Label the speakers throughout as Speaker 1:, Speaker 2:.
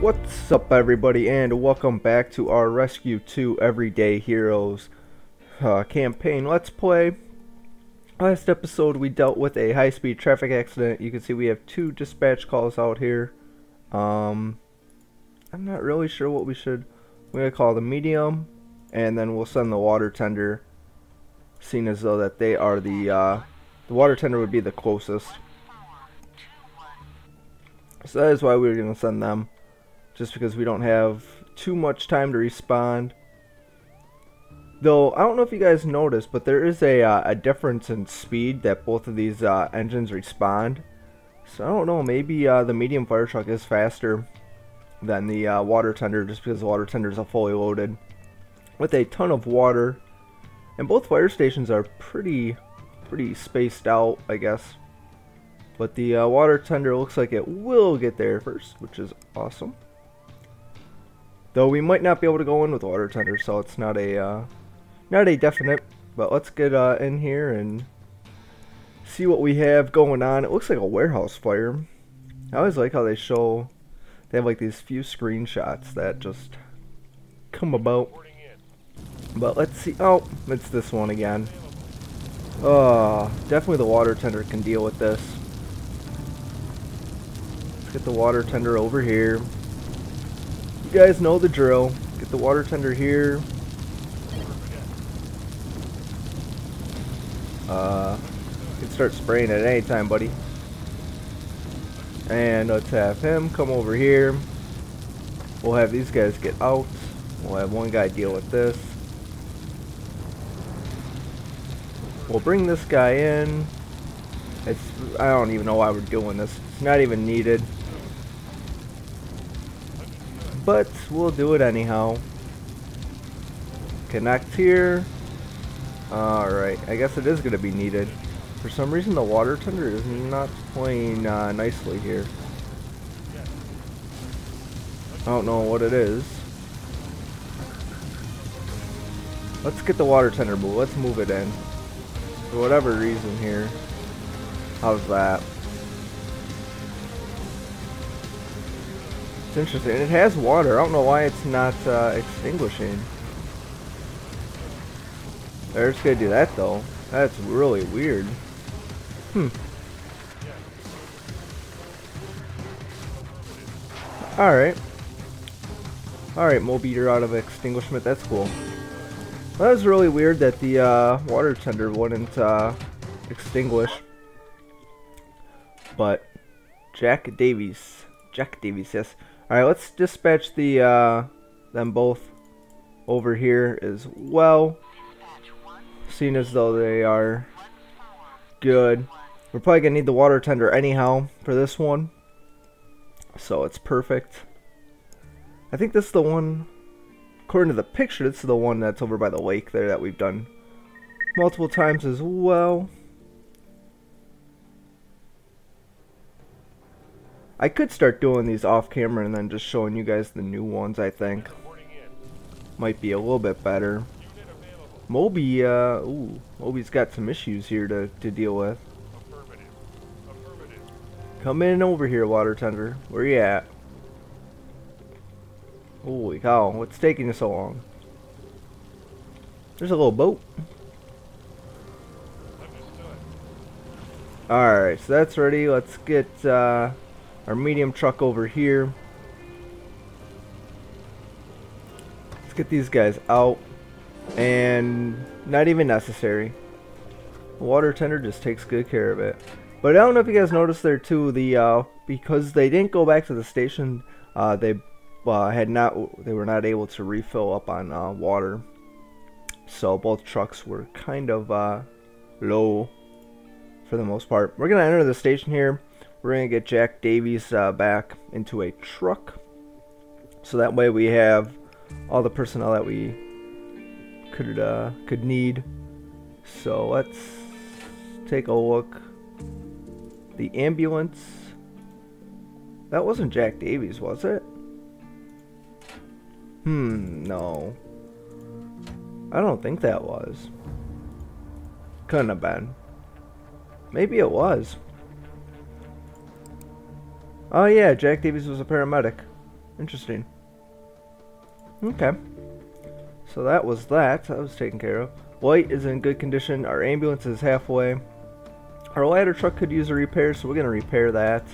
Speaker 1: What's up everybody and welcome back to our Rescue 2 Everyday Heroes uh, campaign Let's Play. Last episode we dealt with a high-speed traffic accident. You can see we have two dispatch calls out here. Um, I'm not really sure what we should... We're going to call the medium and then we'll send the water tender seeing as though that they are the... Uh, the water tender would be the closest. So that is why we are going to send them just because we don't have too much time to respond. Though, I don't know if you guys noticed, but there is a, uh, a difference in speed that both of these uh, engines respond. So I don't know, maybe uh, the medium fire truck is faster than the uh, water tender just because the water tenders are fully loaded with a ton of water. And both fire stations are pretty, pretty spaced out, I guess. But the uh, water tender looks like it will get there first, which is awesome. Though we might not be able to go in with water tender, so it's not a uh, not a definite. But let's get uh, in here and see what we have going on. It looks like a warehouse fire. I always like how they show they have like these few screenshots that just come about. But let's see. Oh, it's this one again. Oh, definitely the water tender can deal with this. Let's get the water tender over here. You guys know the drill. Get the water tender here. Uh, you can start spraying at any time, buddy. And let's have him come over here. We'll have these guys get out. We'll have one guy deal with this. We'll bring this guy in. It's I don't even know why we're doing this. It's not even needed but we'll do it anyhow. Connect here. Alright, I guess it is going to be needed. For some reason the water tender is not playing uh, nicely here. I don't know what it is. Let's get the water tender but Let's move it in. For whatever reason here. How's that? Interesting. And it has water. I don't know why it's not uh, extinguishing. They're just gonna do that though. That's really weird. Hmm. Alright. Alright, Mobeater out of extinguishment. That's cool. That was really weird that the uh, water tender wouldn't uh, extinguish. But Jack Davies. Jack Davies, yes. Alright, let's dispatch the uh, them both over here as well. Seeing as though they are good. We're probably going to need the water tender anyhow for this one. So it's perfect. I think this is the one, according to the picture, this is the one that's over by the lake there that we've done multiple times as well. I could start doing these off camera and then just showing you guys the new ones, I think. Might be a little bit better. Moby, uh, ooh, Moby's got some issues here to, to deal with. Come in over here, Water Tender. Where you at? Holy cow, what's taking you so long? There's a little boat. Alright, so that's ready. Let's get, uh, our medium truck over here. Let's get these guys out. And not even necessary. Water tender just takes good care of it. But I don't know if you guys noticed there too, the uh, because they didn't go back to the station, uh, they uh, had not they were not able to refill up on uh, water. So both trucks were kind of uh, low for the most part. We're gonna enter the station here. We're going to get Jack Davies uh, back into a truck. So that way we have all the personnel that we could uh, could need. So let's take a look. The ambulance. That wasn't Jack Davies, was it? Hmm, no. I don't think that was. Couldn't have been. Maybe it was. Oh yeah, Jack Davies was a paramedic. Interesting. Okay. So that was that. That was taken care of. White is in good condition. Our ambulance is halfway. Our ladder truck could use a repair, so we're going to repair that.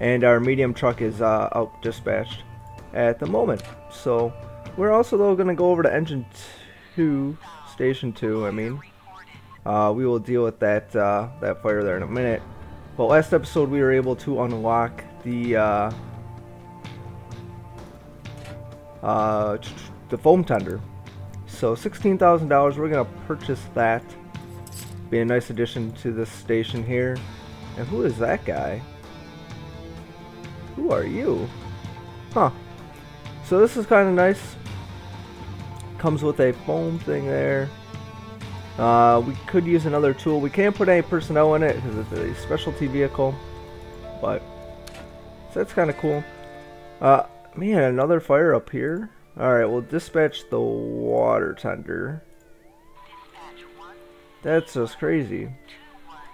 Speaker 1: And our medium truck is uh, out dispatched at the moment. So we're also though going to go over to engine 2, station 2, I mean. Uh, we will deal with that, uh, that fire there in a minute. But last episode we were able to unlock the uh, uh, the foam tender. So $16,000, we're to purchase that. Be a nice addition to this station here. And who is that guy? Who are you? Huh. So this is kind of nice. Comes with a foam thing there. Uh, we could use another tool. We can't put any personnel in it because it's a specialty vehicle. But so that's kind of cool. Uh, man, another fire up here. Alright, we'll dispatch the water tender. That's just crazy.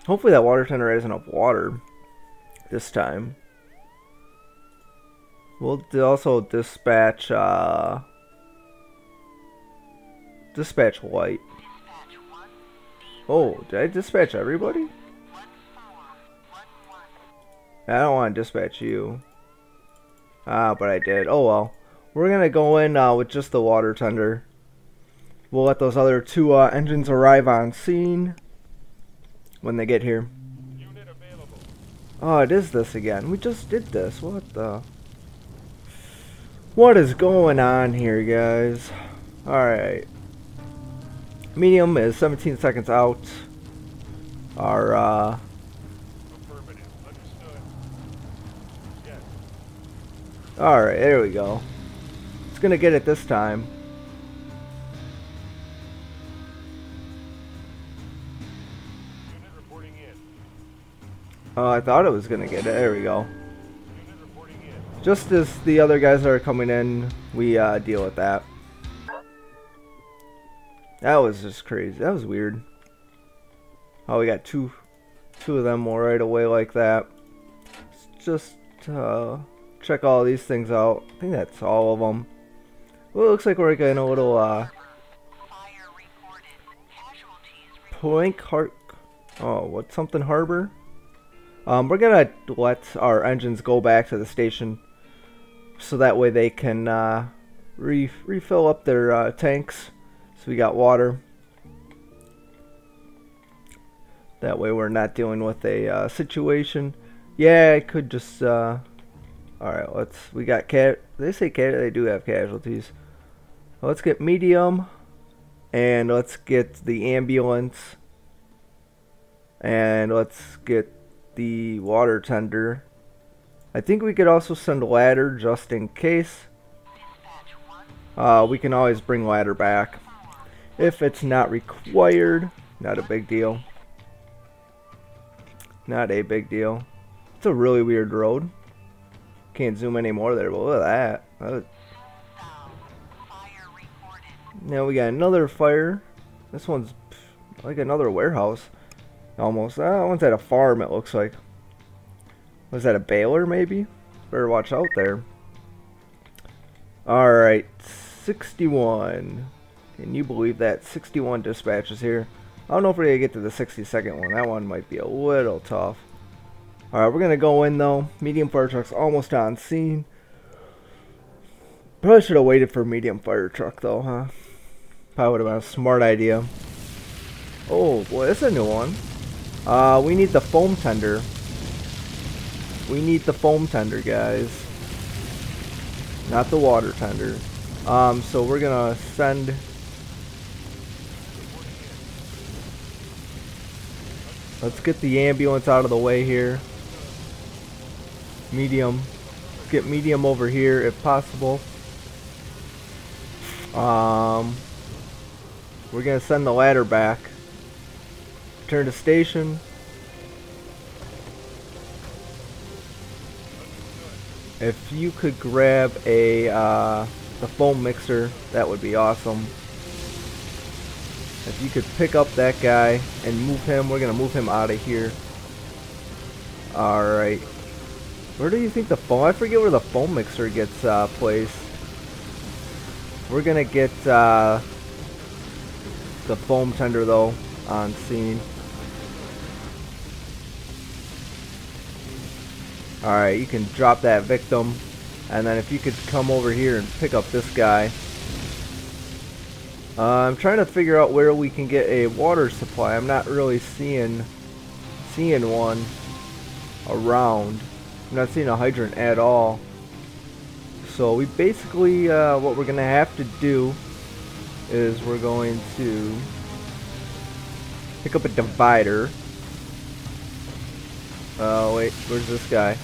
Speaker 1: Hopefully that water tender has enough water this time. We'll also dispatch, uh, dispatch white. Oh, did I dispatch everybody? I don't want to dispatch you. Ah, but I did. Oh well. We're going to go in uh, with just the water tender. We'll let those other two uh, engines arrive on scene when they get here. Oh, it is this again. We just did this. What the... What is going on here, guys? Alright. Medium is 17 seconds out. Our, uh... Alright, there we go. It's gonna get it this time. Oh, I thought it was gonna get it. There we go. Just as the other guys are coming in, we uh, deal with that. That was just crazy. That was weird. Oh, we got two, two of them right away like that. Let's just uh, check all these things out. I think that's all of them. Well, it looks like we're getting a little, uh... Plank. Oh, what, something Harbor? Um, we're gonna let our engines go back to the station so that way they can, uh, re refill up their, uh, tanks. So we got water. That way we're not dealing with a, uh, situation. Yeah, I could just, uh... Alright, let's... We got cat... They say cat... They do have casualties. Let's get medium. And let's get the ambulance. And let's get the water tender. I think we could also send ladder just in case. Uh, we can always bring ladder back. If it's not required, not a big deal. Not a big deal. It's a really weird road. Can't zoom any more there, but look at that. that now we got another fire. This one's like another warehouse. Almost. That one's at a farm, it looks like. Was that a baler, maybe? Better watch out there. Alright. 61. Can you believe that? 61 dispatches here. I don't know if we're going to get to the 62nd one. That one might be a little tough. Alright, we're going to go in, though. Medium fire truck's almost on scene. Probably should have waited for medium fire truck, though, huh? Probably would have been a smart idea. Oh, boy, that's a new one. Uh, we need the foam tender. We need the foam tender, guys. Not the water tender. Um, so we're gonna send... Let's get the ambulance out of the way here. Medium. Let's get medium over here if possible. Um, we're going to send the ladder back. Return to station. If you could grab a uh, the foam mixer, that would be awesome. If you could pick up that guy and move him, we're going to move him out of here. Alright. Where do you think the foam? I forget where the foam mixer gets uh, placed. We're gonna get uh, the foam tender though on scene. Alright, you can drop that victim. And then if you could come over here and pick up this guy. Uh, I'm trying to figure out where we can get a water supply. I'm not really seeing seeing one around. I'm not seeing a hydrant at all. So we basically, uh, what we're going to have to do is we're going to pick up a divider. Oh, wait, where's this guy?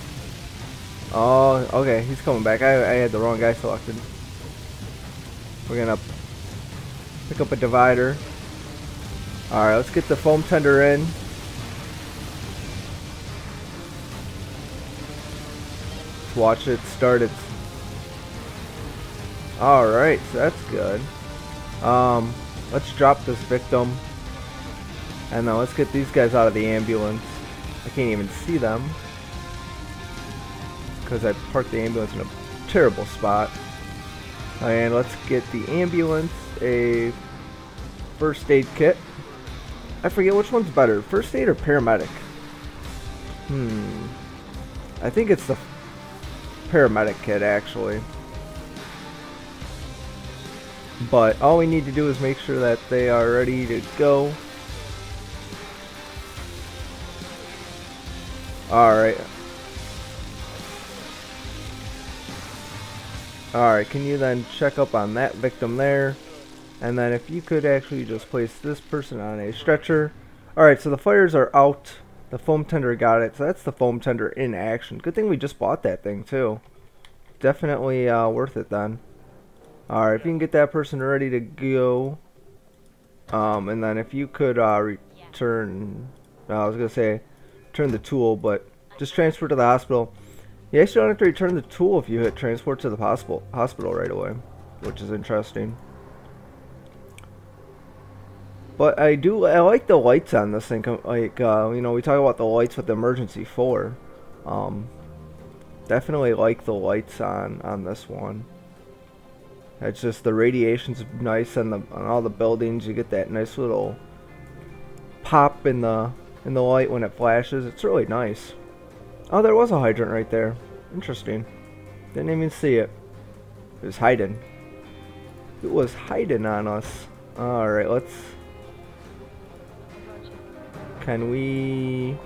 Speaker 1: Oh, okay, he's coming back. I, I had the wrong guy selected. We're gonna pick up a divider. Alright, let's get the foam tender in. Watch it start its... Alright, so that's good. Um, let's drop this victim. And now let's get these guys out of the ambulance. I can't even see them because I parked the ambulance in a terrible spot. And let's get the ambulance a first aid kit. I forget which one's better, first aid or paramedic? Hmm. I think it's the paramedic kit actually. But all we need to do is make sure that they are ready to go. Alright, Alright, can you then check up on that victim there? And then if you could actually just place this person on a stretcher. Alright, so the fires are out. The foam tender got it. So that's the foam tender in action. Good thing we just bought that thing too. Definitely uh, worth it then. Alright, if you can get that person ready to go. Um, and then if you could uh, return... I was going to say turn the tool, but just transfer to the hospital. You actually don't have to return the tool if you hit transport to the hospital hospital right away, which is interesting. But I do I like the lights on this thing. Like uh, you know, we talk about the lights with the emergency four. Um, definitely like the lights on on this one. It's just the radiation's nice on the on all the buildings. You get that nice little pop in the in the light when it flashes. It's really nice. Oh, there was a hydrant right there. Interesting. Didn't even see it. It was hiding. It was hiding on us. Alright, let's... Can we...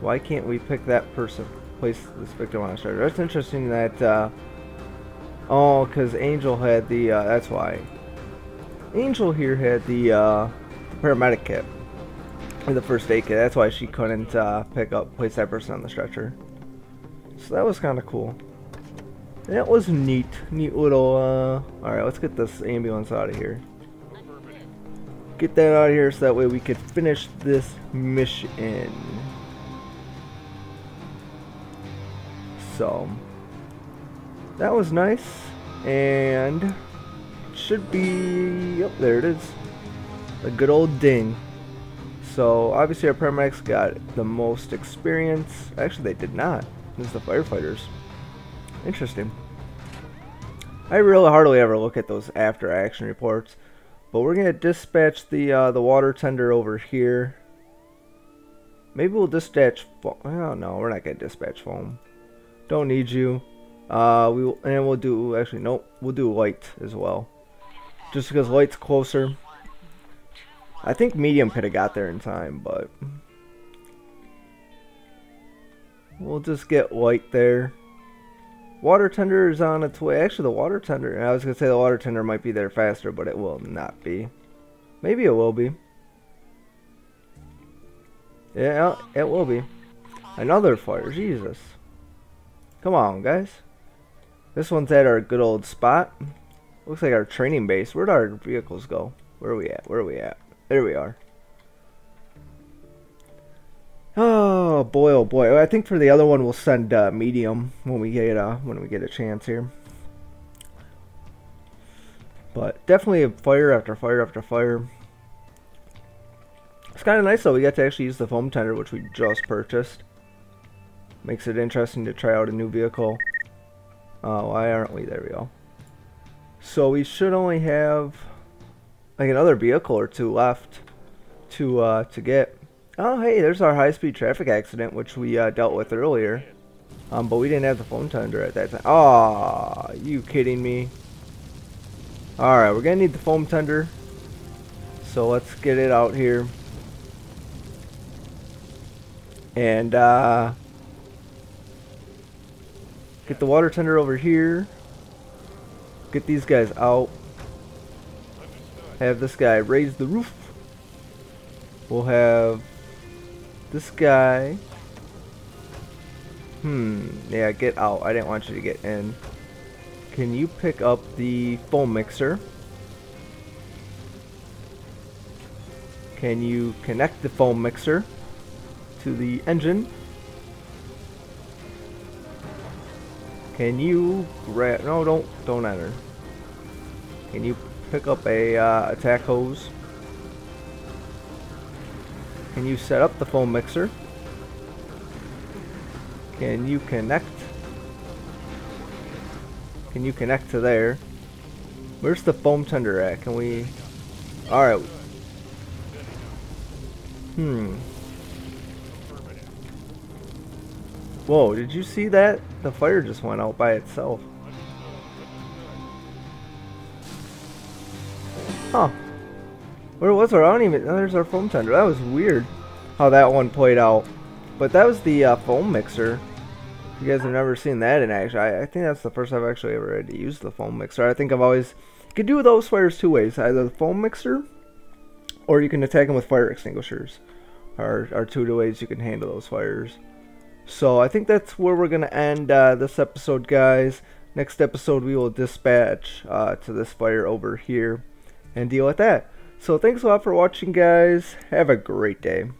Speaker 1: Why can't we pick that person? Place this victim on a stretcher. That's interesting that, uh... Oh, because Angel had the, uh, that's why. Angel here had the, uh, paramedic kit the first aid kit. That's why she couldn't uh, pick up, place that person on the stretcher. So that was kind of cool. That was neat. Neat little, uh... Alright, let's get this ambulance out of here. Get that out of here so that way we could finish this mission. So... That was nice. And... Should be... Yep, there it is. A good old ding. So obviously our paramedics got the most experience. Actually, they did not. Is the firefighters. Interesting. I really hardly ever look at those after action reports. But we're gonna dispatch the uh, the water tender over here. Maybe we'll dispatch. Oh no, we're not gonna dispatch foam. Don't need you. Uh, we will, and we'll do actually nope. We'll do light as well, just because light's closer. I think medium could have got there in time, but we'll just get white there. Water tender is on its way. Actually, the water tender, I was going to say the water tender might be there faster, but it will not be. Maybe it will be. Yeah, it will be. Another fire, Jesus. Come on, guys. This one's at our good old spot. Looks like our training base. Where'd our vehicles go? Where are we at? Where are we at? There we are. Boy, oh boy! I think for the other one we'll send uh, medium when we get uh, when we get a chance here. But definitely a fire after fire after fire. It's kind of nice though. We got to actually use the foam tender, which we just purchased. Makes it interesting to try out a new vehicle. Oh, why aren't we? There we go. So we should only have like another vehicle or two left to uh, to get. Oh, hey, there's our high-speed traffic accident, which we uh, dealt with earlier. Um, but we didn't have the foam tender at that time. Aw, you kidding me? Alright, we're gonna need the foam tender. So let's get it out here. And, uh... Get the water tender over here. Get these guys out. Have this guy raise the roof. We'll have this guy Hmm, yeah, get out. I didn't want you to get in. Can you pick up the foam mixer? Can you connect the foam mixer to the engine? Can you grab... No, don't, don't enter. Can you pick up a uh, attack hose? Can you set up the foam mixer? Can you connect? Can you connect to there? Where's the foam tender at? Can we... Alright. Hmm. Whoa, did you see that? The fire just went out by itself. Huh. Where was it? I don't even... Oh, there's our foam tender. That was weird how that one played out. But that was the uh, foam mixer. You guys have never seen that in action. I, I, think that's the first I've actually ever had to use the foam mixer. I think I've always... You could do those fires two ways. Either the foam mixer, or you can attack them with fire extinguishers. Are, are two ways you can handle those fires. So I think that's where we're going to end uh, this episode, guys. Next episode, we will dispatch uh, to this fire over here and deal with that. So thanks a lot for watching, guys. Have a great day.